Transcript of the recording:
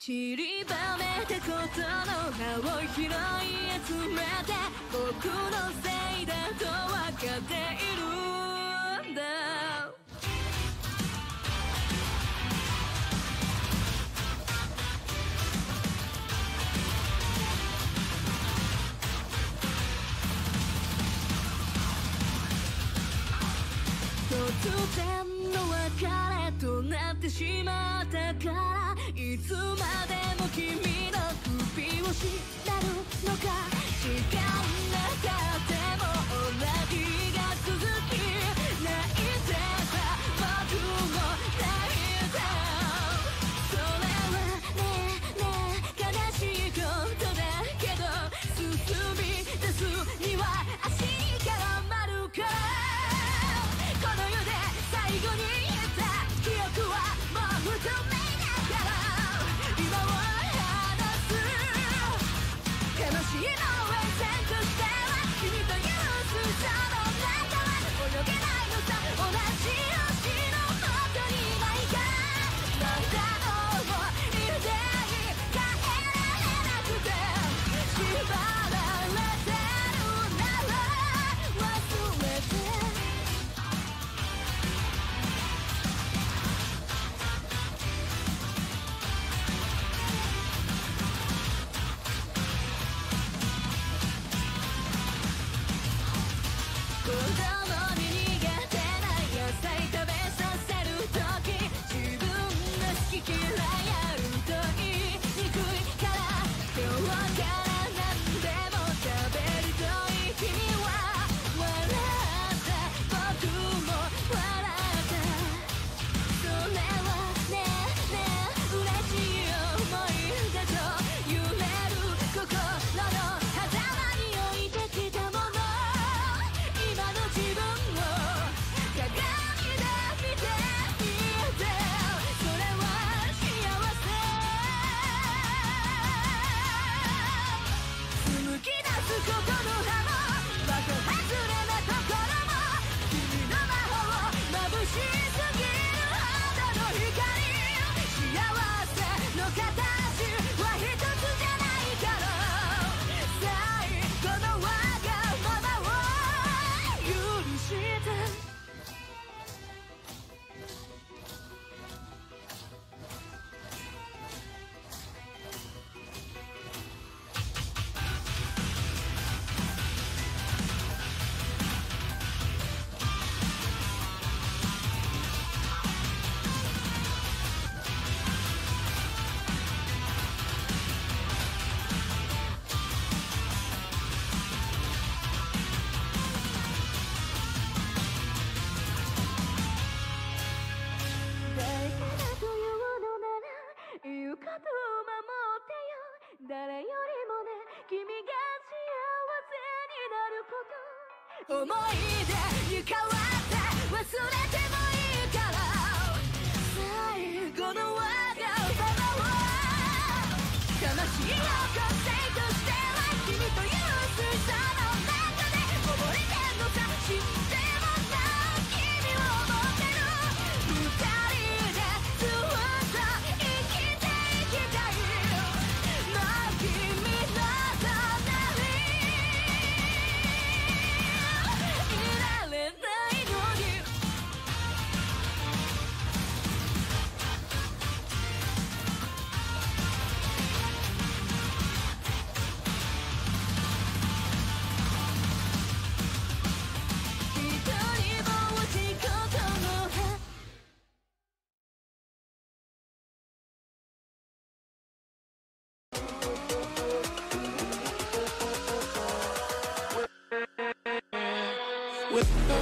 散りばめたことの名を拾い集めて僕のせいだとわかっているんだ。突然の別れとなってしまったからいつまでも君の首を縛るのか good. して。と。を守ってよ誰よりもね君が幸せになること思い出に変わって忘れてもいいから。最後のわがままは魂を個性としては君という水槽の中で溺れてんのか知ってる We'll